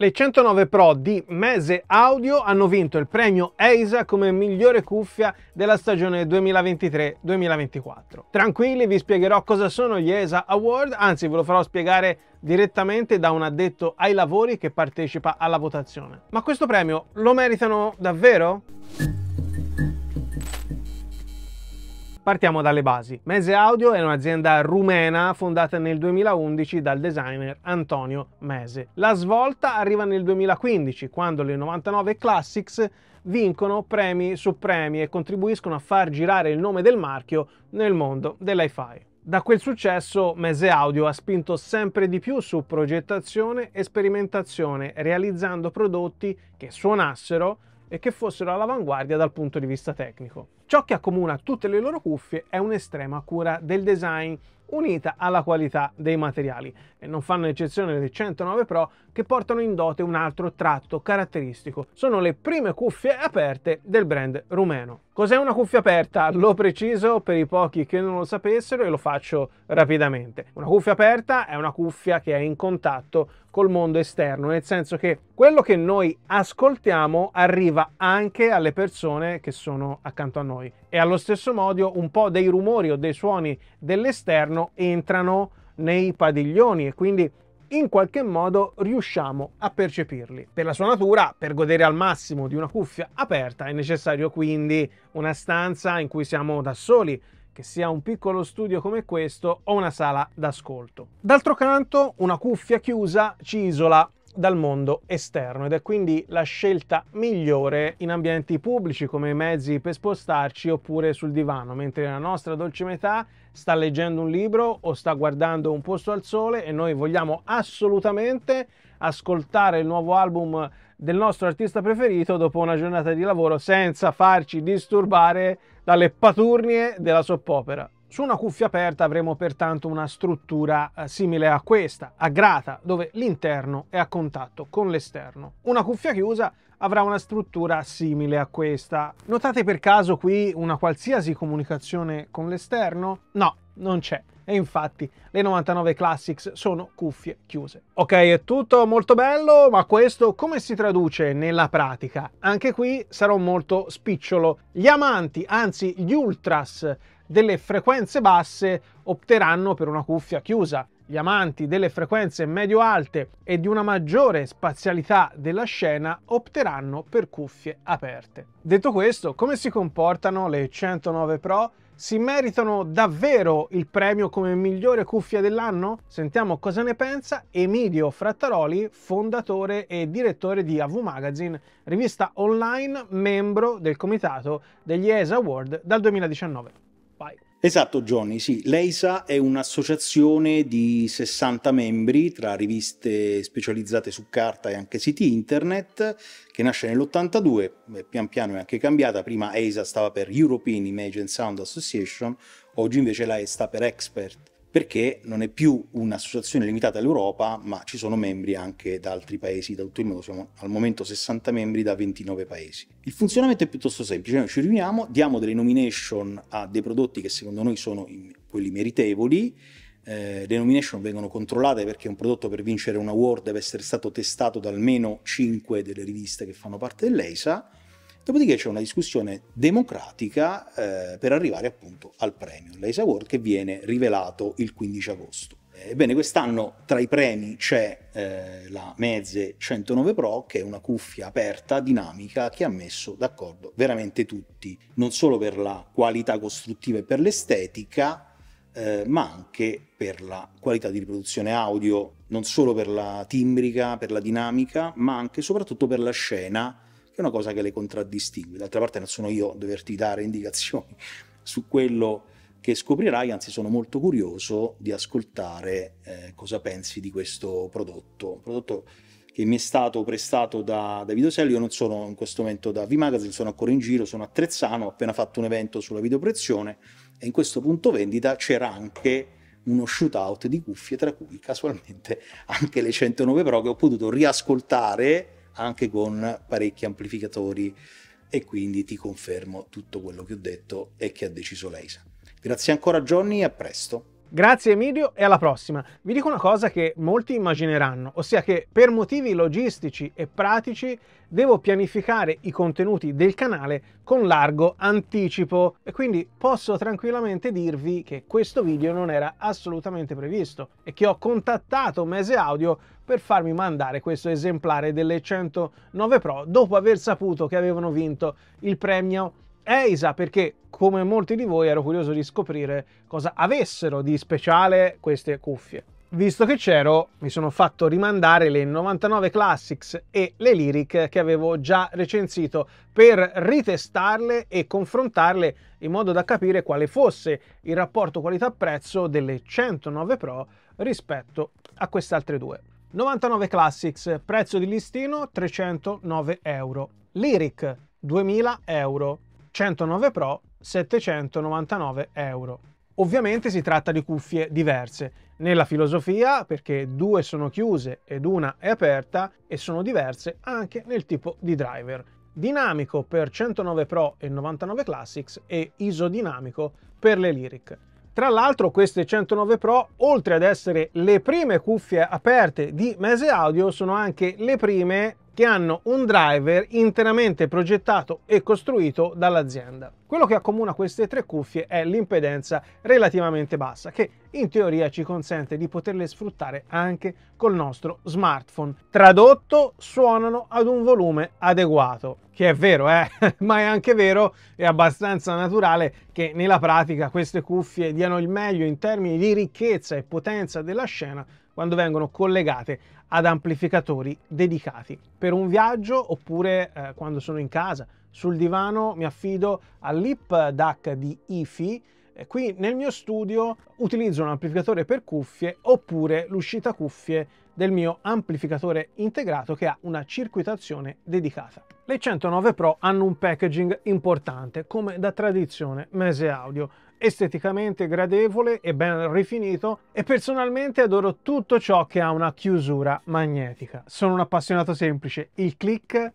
Le 109 Pro di Mese Audio hanno vinto il premio EISA come migliore cuffia della stagione 2023-2024. Tranquilli, vi spiegherò cosa sono gli EISA Award, anzi ve lo farò spiegare direttamente da un addetto ai lavori che partecipa alla votazione. Ma questo premio lo meritano davvero? Partiamo dalle basi. Mese Audio è un'azienda rumena fondata nel 2011 dal designer Antonio Mese. La svolta arriva nel 2015, quando le 99 Classics vincono premi su premi e contribuiscono a far girare il nome del marchio nel mondo dell'hi-fi. Da quel successo Mese Audio ha spinto sempre di più su progettazione e sperimentazione, realizzando prodotti che suonassero e che fossero all'avanguardia dal punto di vista tecnico. Ciò che accomuna tutte le loro cuffie è un'estrema cura del design unita alla qualità dei materiali e non fanno eccezione le 109 Pro che portano in dote un altro tratto caratteristico. Sono le prime cuffie aperte del brand rumeno. Cos'è una cuffia aperta? Lo preciso per i pochi che non lo sapessero e lo faccio rapidamente. Una cuffia aperta è una cuffia che è in contatto col mondo esterno, nel senso che quello che noi ascoltiamo arriva anche alle persone che sono accanto a noi e allo stesso modo un po' dei rumori o dei suoni dell'esterno entrano nei padiglioni e quindi in qualche modo riusciamo a percepirli. Per la sua natura, per godere al massimo di una cuffia aperta, è necessario quindi una stanza in cui siamo da soli, che sia un piccolo studio come questo o una sala d'ascolto. D'altro canto, una cuffia chiusa ci isola dal mondo esterno ed è quindi la scelta migliore in ambienti pubblici come mezzi per spostarci oppure sul divano, mentre la nostra dolce metà sta leggendo un libro o sta guardando un posto al sole e noi vogliamo assolutamente ascoltare il nuovo album del nostro artista preferito dopo una giornata di lavoro senza farci disturbare dalle paturnie della soppopera. Su una cuffia aperta avremo pertanto una struttura eh, simile a questa, a grata, dove l'interno è a contatto con l'esterno. Una cuffia chiusa avrà una struttura simile a questa. Notate per caso qui una qualsiasi comunicazione con l'esterno? No, non c'è. E infatti le 99 Classics sono cuffie chiuse. Ok, è tutto molto bello, ma questo come si traduce nella pratica? Anche qui sarò molto spicciolo. Gli amanti, anzi gli ultras delle frequenze basse opteranno per una cuffia chiusa. Gli amanti delle frequenze medio-alte e di una maggiore spazialità della scena opteranno per cuffie aperte. Detto questo, come si comportano le 109 Pro? Si meritano davvero il premio come migliore cuffia dell'anno? Sentiamo cosa ne pensa Emidio Frattaroli, fondatore e direttore di AV Magazine, rivista online membro del comitato degli ESA Award dal 2019. Vai. Esatto Johnny, sì, l'EISA è un'associazione di 60 membri tra riviste specializzate su carta e anche siti internet che nasce nell'82, pian piano è anche cambiata, prima EISA stava per European Image and Sound Association, oggi invece la E sta per Expert perché non è più un'associazione limitata all'Europa, ma ci sono membri anche da altri paesi, da tutto il mondo, siamo al momento 60 membri da 29 paesi. Il funzionamento è piuttosto semplice, noi ci riuniamo, diamo delle nomination a dei prodotti che secondo noi sono quelli meritevoli, eh, le nomination vengono controllate perché un prodotto per vincere un award deve essere stato testato da almeno 5 delle riviste che fanno parte dell'EISA, Dopodiché c'è una discussione democratica eh, per arrivare appunto al premio, l'Ace Award, che viene rivelato il 15 agosto. Ebbene, quest'anno tra i premi c'è eh, la Meze 109 Pro, che è una cuffia aperta, dinamica, che ha messo d'accordo veramente tutti, non solo per la qualità costruttiva e per l'estetica, eh, ma anche per la qualità di riproduzione audio, non solo per la timbrica, per la dinamica, ma anche e soprattutto per la scena, è una cosa che le contraddistingue. D'altra parte non sono io a doverti dare indicazioni su quello che scoprirai, anzi sono molto curioso di ascoltare eh, cosa pensi di questo prodotto. Un prodotto che mi è stato prestato da, da Videosell, io non sono in questo momento da V-Magazine, sono ancora in giro, sono a Trezzano, ho appena fatto un evento sulla videoproiezione e in questo punto vendita c'era anche uno shootout di cuffie, tra cui casualmente anche le 109 Pro che ho potuto riascoltare anche con parecchi amplificatori e quindi ti confermo tutto quello che ho detto e che ha deciso l'EISA. Grazie ancora Johnny e a presto. Grazie Emilio e alla prossima. Vi dico una cosa che molti immagineranno, ossia che per motivi logistici e pratici devo pianificare i contenuti del canale con largo anticipo e quindi posso tranquillamente dirvi che questo video non era assolutamente previsto e che ho contattato Mese Audio per farmi mandare questo esemplare delle 109 Pro dopo aver saputo che avevano vinto il premio EISA perché, come molti di voi, ero curioso di scoprire cosa avessero di speciale queste cuffie. Visto che c'ero, mi sono fatto rimandare le 99 Classics e le Lyric che avevo già recensito per ritestarle e confrontarle in modo da capire quale fosse il rapporto qualità-prezzo delle 109 Pro rispetto a queste altre due. 99 Classics, prezzo di listino 309 euro. Lyric 2000 euro. 109 Pro 799 euro. Ovviamente si tratta di cuffie diverse, nella filosofia perché due sono chiuse ed una è aperta e sono diverse anche nel tipo di driver. Dinamico per 109 Pro e 99 Classics e isodinamico per le Lyric. Tra l'altro queste 109 Pro, oltre ad essere le prime cuffie aperte di Mese Audio, sono anche le prime che hanno un driver interamente progettato e costruito dall'azienda. Quello che accomuna queste tre cuffie è l'impedenza relativamente bassa, che in teoria ci consente di poterle sfruttare anche col nostro smartphone. Tradotto, suonano ad un volume adeguato, che è vero, eh? ma è anche vero e abbastanza naturale che nella pratica queste cuffie diano il meglio in termini di ricchezza e potenza della scena quando vengono collegate ad amplificatori dedicati. Per un viaggio oppure eh, quando sono in casa, sul divano mi affido all'IP DAC di IFI qui nel mio studio utilizzo un amplificatore per cuffie oppure l'uscita cuffie del mio amplificatore integrato che ha una circuitazione dedicata. Le 109 Pro hanno un packaging importante come da tradizione Mese Audio esteticamente gradevole e ben rifinito e personalmente adoro tutto ciò che ha una chiusura magnetica. Sono un appassionato semplice, il click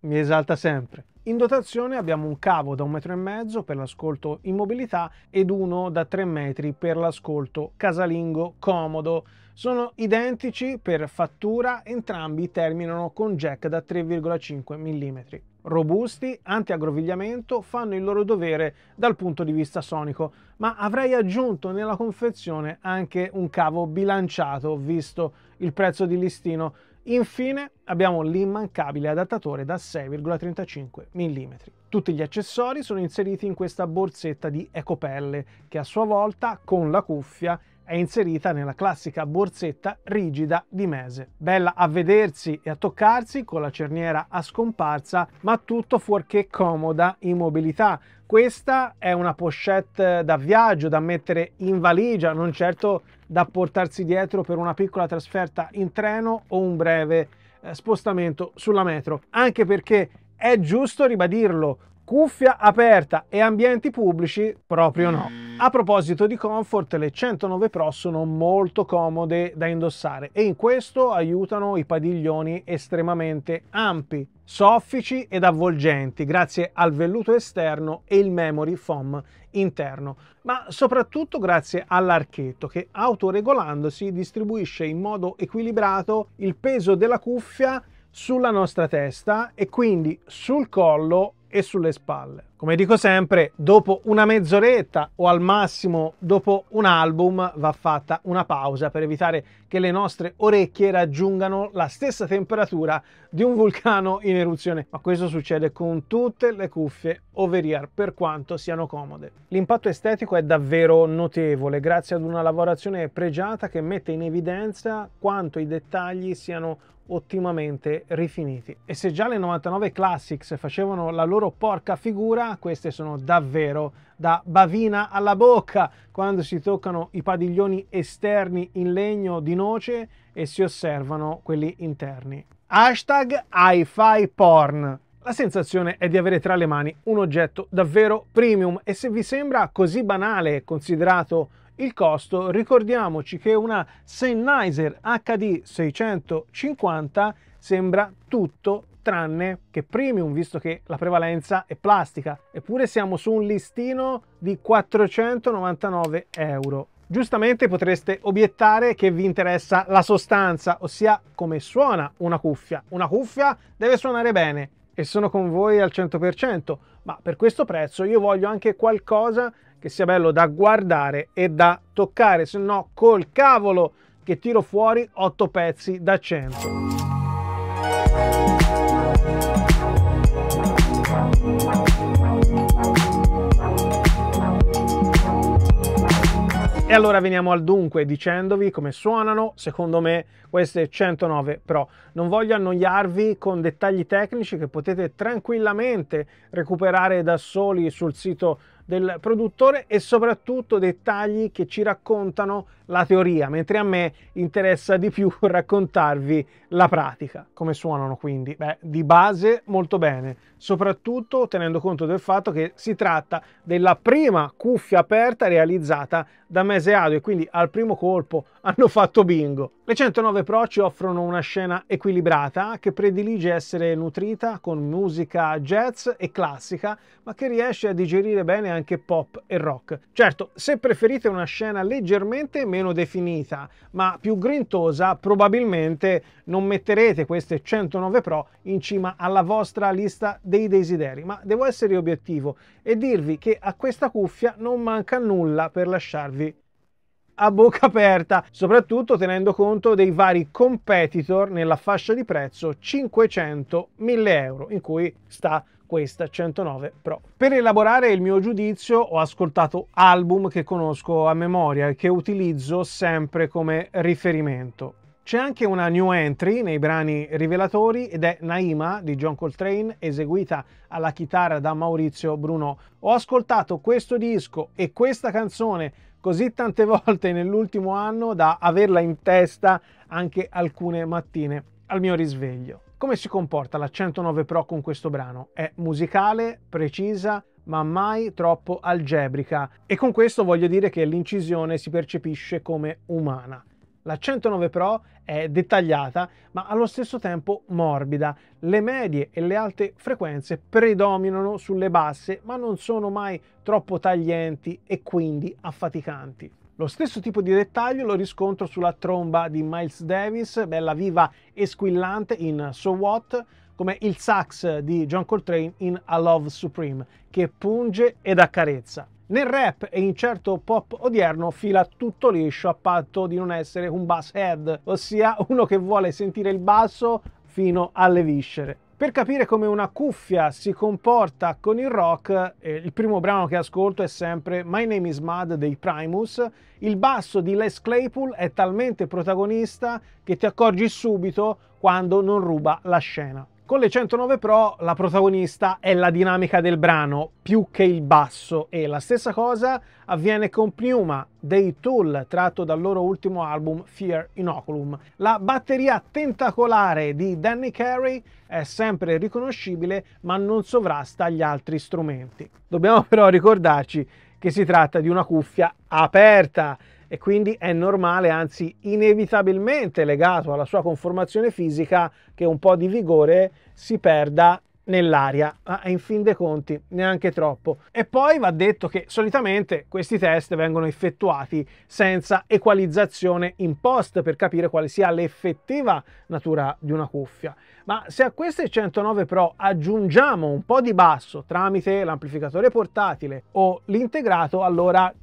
mi esalta sempre. In dotazione abbiamo un cavo da 1,5 m per l'ascolto in mobilità ed uno da 3 metri per l'ascolto casalingo comodo. Sono identici per fattura, entrambi terminano con jack da 3,5 mm robusti, anti-aggrovigliamento, fanno il loro dovere dal punto di vista sonico, ma avrei aggiunto nella confezione anche un cavo bilanciato, visto il prezzo di listino. Infine abbiamo l'immancabile adattatore da 6,35 mm. Tutti gli accessori sono inseriti in questa borsetta di ecopelle che a sua volta, con la cuffia, è inserita nella classica borsetta rigida di mese. Bella a vedersi e a toccarsi con la cerniera a scomparsa, ma tutto fuorché comoda in mobilità. Questa è una pochette da viaggio da mettere in valigia, non certo da portarsi dietro per una piccola trasferta in treno o un breve eh, spostamento sulla metro, anche perché è giusto ribadirlo, Cuffia aperta e ambienti pubblici? Proprio no. A proposito di comfort, le 109 Pro sono molto comode da indossare e in questo aiutano i padiglioni estremamente ampi, soffici ed avvolgenti grazie al velluto esterno e il memory foam interno, ma soprattutto grazie all'archetto che autoregolandosi distribuisce in modo equilibrato il peso della cuffia sulla nostra testa e quindi sul collo e sulle spalle. Come dico sempre, dopo una mezz'oretta o al massimo dopo un album va fatta una pausa per evitare che le nostre orecchie raggiungano la stessa temperatura di un vulcano in eruzione, ma questo succede con tutte le cuffie over-ear per quanto siano comode. L'impatto estetico è davvero notevole grazie ad una lavorazione pregiata che mette in evidenza quanto i dettagli siano ottimamente rifiniti. E se già le 99 Classics facevano la loro porca figura, queste sono davvero da bavina alla bocca quando si toccano i padiglioni esterni in legno di noce e si osservano quelli interni. Hashtag hi-fi porn. La sensazione è di avere tra le mani un oggetto davvero premium e se vi sembra così banale considerato il costo, ricordiamoci che una Sennheiser HD 650 sembra tutto tranne che premium, visto che la prevalenza è plastica. Eppure siamo su un listino di 499 euro. Giustamente potreste obiettare che vi interessa la sostanza, ossia come suona una cuffia. Una cuffia deve suonare bene e sono con voi al 100%, ma per questo prezzo io voglio anche qualcosa che sia bello da guardare e da toccare, se no col cavolo che tiro fuori 8 pezzi da 100. E allora veniamo al dunque dicendovi come suonano secondo me queste 109 Pro. Non voglio annoiarvi con dettagli tecnici che potete tranquillamente recuperare da soli sul sito del produttore e soprattutto dettagli che ci raccontano la teoria, mentre a me interessa di più raccontarvi la pratica. Come suonano quindi? Beh, di base molto bene, soprattutto tenendo conto del fatto che si tratta della prima cuffia aperta realizzata da Mese Audio e quindi al primo colpo hanno fatto bingo. Le 109 Pro ci offrono una scena equilibrata che predilige essere nutrita con musica jazz e classica, ma che riesce a digerire bene anche pop e rock. Certo, se preferite una scena leggermente meno definita, ma più grintosa, probabilmente non metterete queste 109 Pro in cima alla vostra lista dei desideri, ma devo essere obiettivo e dirvi che a questa cuffia non manca nulla per lasciarvi a bocca aperta, soprattutto tenendo conto dei vari competitor nella fascia di prezzo 500-1000 euro, in cui sta questa 109 Pro. Per elaborare il mio giudizio ho ascoltato album che conosco a memoria e che utilizzo sempre come riferimento. C'è anche una new entry nei brani rivelatori ed è Naima di John Coltrane eseguita alla chitarra da Maurizio Bruno. Ho ascoltato questo disco e questa canzone così tante volte nell'ultimo anno da averla in testa anche alcune mattine al mio risveglio. Come si comporta la 109 Pro con questo brano? È musicale, precisa, ma mai troppo algebrica e con questo voglio dire che l'incisione si percepisce come umana. La 109 Pro è dettagliata ma allo stesso tempo morbida. Le medie e le alte frequenze predominano sulle basse ma non sono mai troppo taglienti e quindi affaticanti. Lo stesso tipo di dettaglio lo riscontro sulla tromba di Miles Davis, bella viva e squillante in So What, come il sax di John Coltrane in A Love Supreme, che punge ed accarezza. Nel rap e in certo pop odierno fila tutto liscio a patto di non essere un bass head, ossia uno che vuole sentire il basso fino alle viscere. Per capire come una cuffia si comporta con il rock, eh, il primo brano che ascolto è sempre My Name is Mad dei Primus. Il basso di Les Claypool è talmente protagonista che ti accorgi subito quando non ruba la scena. Con le 109 Pro la protagonista è la dinamica del brano più che il basso e la stessa cosa avviene con Pneuma dei Tool tratto dal loro ultimo album Fear Inoculum. La batteria tentacolare di Danny Carey è sempre riconoscibile ma non sovrasta gli altri strumenti. Dobbiamo però ricordarci che si tratta di una cuffia aperta e quindi è normale, anzi inevitabilmente legato alla sua conformazione fisica, che un po' di vigore si perda nell'aria, ma in fin dei conti neanche troppo. E poi va detto che solitamente questi test vengono effettuati senza equalizzazione in post per capire quale sia l'effettiva natura di una cuffia. Ma se a queste 109 Pro aggiungiamo un po' di basso tramite l'amplificatore portatile o l'integrato, allora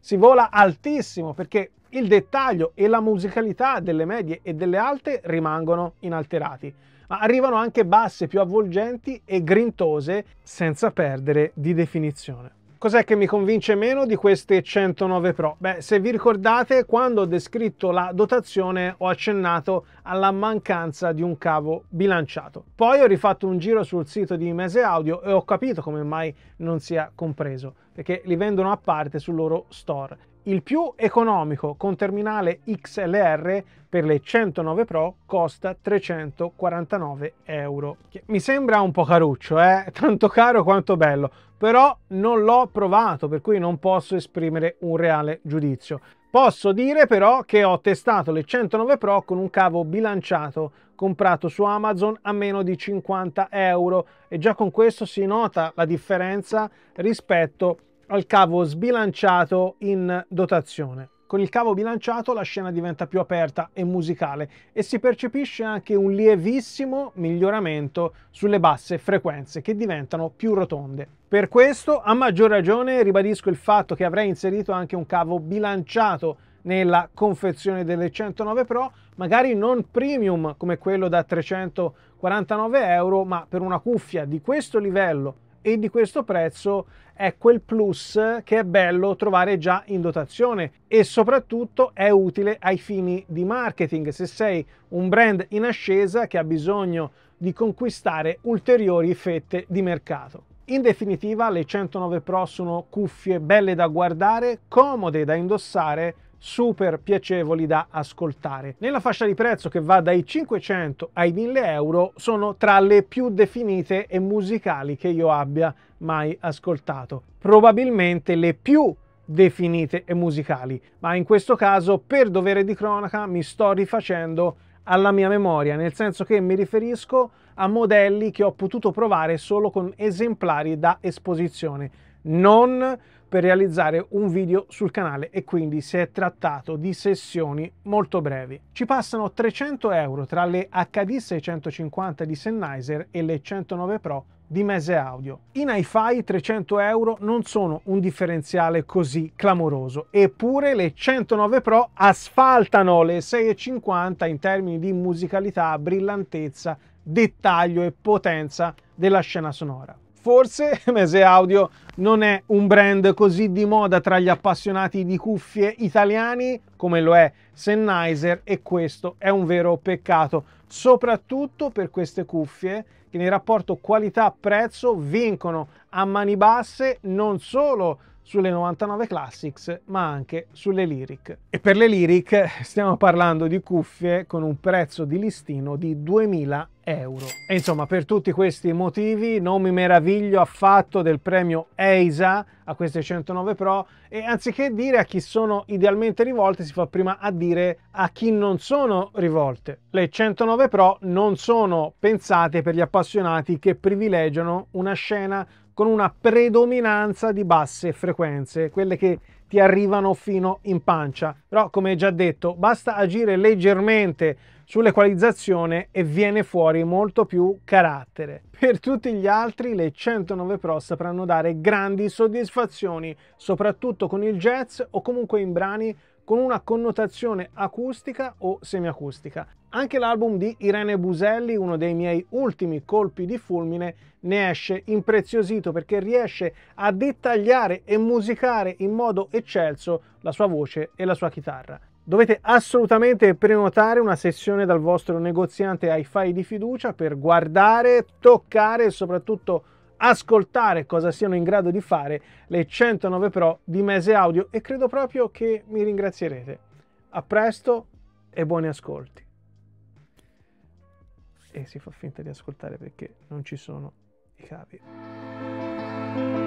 si vola altissimo perché il dettaglio e la musicalità delle medie e delle alte rimangono inalterati, ma arrivano anche basse più avvolgenti e grintose senza perdere di definizione. Cos'è che mi convince meno di queste 109 Pro? Beh, se vi ricordate, quando ho descritto la dotazione ho accennato alla mancanza di un cavo bilanciato. Poi ho rifatto un giro sul sito di Mese Audio e ho capito come mai non sia compreso, perché li vendono a parte sul loro store. Il più economico con terminale XLR per le 109 Pro costa 349 euro. Mi sembra un po' caruccio, eh? tanto caro quanto bello, però non l'ho provato, per cui non posso esprimere un reale giudizio. Posso dire però che ho testato le 109 Pro con un cavo bilanciato comprato su Amazon a meno di 50 euro e già con questo si nota la differenza rispetto al cavo sbilanciato in dotazione. Con il cavo bilanciato la scena diventa più aperta e musicale e si percepisce anche un lievissimo miglioramento sulle basse frequenze che diventano più rotonde. Per questo, a maggior ragione, ribadisco il fatto che avrei inserito anche un cavo bilanciato nella confezione delle 109 Pro, magari non premium come quello da 349 euro, ma per una cuffia di questo livello e di questo prezzo è quel plus che è bello trovare già in dotazione e soprattutto è utile ai fini di marketing se sei un brand in ascesa che ha bisogno di conquistare ulteriori fette di mercato. In definitiva le 109 Pro sono cuffie belle da guardare, comode da indossare, super piacevoli da ascoltare. Nella fascia di prezzo che va dai 500 ai 1000 euro sono tra le più definite e musicali che io abbia mai ascoltato. Probabilmente le più definite e musicali, ma in questo caso per dovere di cronaca mi sto rifacendo alla mia memoria, nel senso che mi riferisco a modelli che ho potuto provare solo con esemplari da esposizione, non per realizzare un video sul canale e quindi si è trattato di sessioni molto brevi. Ci passano 300 euro tra le HD 650 di Sennheiser e le 109 Pro di Mese Audio. In hi-fi 300 euro non sono un differenziale così clamoroso, eppure le 109 Pro asfaltano le 650 in termini di musicalità, brillantezza, dettaglio e potenza della scena sonora. Forse Mese Audio non è un brand così di moda tra gli appassionati di cuffie italiani come lo è Sennheiser e questo è un vero peccato, soprattutto per queste cuffie che nel rapporto qualità-prezzo vincono a mani basse non solo sulle 99 Classics ma anche sulle Lyric. E per le Lyric stiamo parlando di cuffie con un prezzo di listino di 2000 euro. E insomma per tutti questi motivi non mi meraviglio affatto del premio EISA a queste 109 Pro e anziché dire a chi sono idealmente rivolte si fa prima a dire a chi non sono rivolte. Le 109 Pro non sono pensate per gli appassionati che privilegiano una scena con una predominanza di basse frequenze, quelle che ti arrivano fino in pancia. Però, come già detto, basta agire leggermente sull'equalizzazione e viene fuori molto più carattere. Per tutti gli altri le 109 Pro sapranno dare grandi soddisfazioni, soprattutto con il jazz o comunque in brani con una connotazione acustica o semiacustica. Anche l'album di Irene Buselli, uno dei miei ultimi colpi di fulmine, ne esce impreziosito perché riesce a dettagliare e musicare in modo eccelso la sua voce e la sua chitarra. Dovete assolutamente prenotare una sessione dal vostro negoziante hi-fi di fiducia per guardare, toccare e soprattutto ascoltare cosa siano in grado di fare le 109 Pro di Mese Audio e credo proprio che mi ringrazierete. A presto e buoni ascolti. E si fa finta di ascoltare perché non ci sono i cavi.